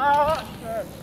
ああ